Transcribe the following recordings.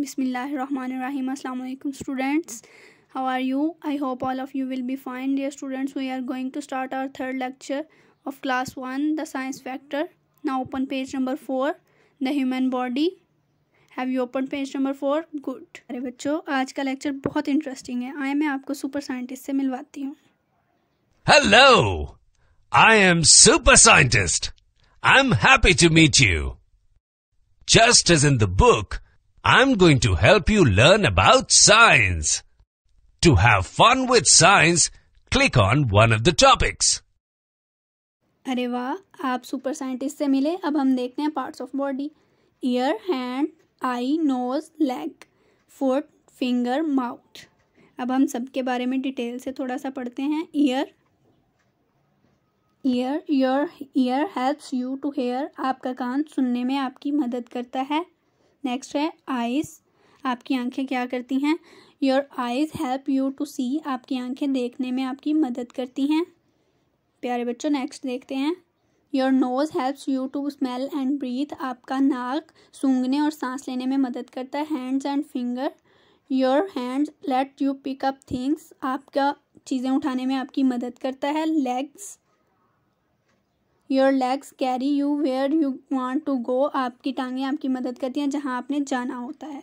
बिसमीम् Allam students. How are you I hope all of you will be fine dear students we are going to start our third lecture of class one the science factor ना open page number four the human body have you open page number four good अरे बच्चों, आज का lecture बहुत interesting है। आए, मैं आपको सुपर साइंटिस्ट से मिलवाती हूँ। Hello I am super scientist I am happy to meet you just is in the book I'm going to help you learn about science. To have fun with science, click on one of the topics. अरे वाह आप super scientist से मिले। अब हम देखते हैं parts of body ear hand eye nose leg foot finger mouth अब हम सबके बारे में डिटेल से थोड़ा सा पढ़ते हैं। Ear ear your ear helps you to hear आपका कान सुनने में आपकी मदद करता है। नेक्स्ट है आइज़ आपकी आँखें क्या करती हैं? Your eyes help you to see आपकी आँखें देखने में आपकी मदद करती हैं। प्यारे बच्चों नेक्स्ट देखते हैं। Your nose helps you to smell and breathe आपका नाक सूंघने और सांस लेने में मदद करता है। Hands and finger your hands let you pick up things आपका चीज़ें उठाने में आपकी मदद करता है। Legs your legs carry you where you want to go आपकी टांगें आपकी मदद करती हैं जहाँ आपने जाना होता है।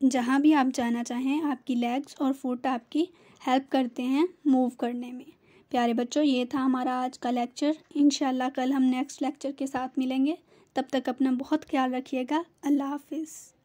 जहाँ भी आप जाना चाहें, आपकी लेग्स और फुट आपकी हेल्प करते हैं मूव करने में। प्यारे बच्चों, ये था हमारा आज का लेक्चर इन कल हम नेक्स्ट लेक्चर के साथ मिलेंगे। तब तक अपना बहुत ख्याल रखिएगा। अल्लाह हाफिज़।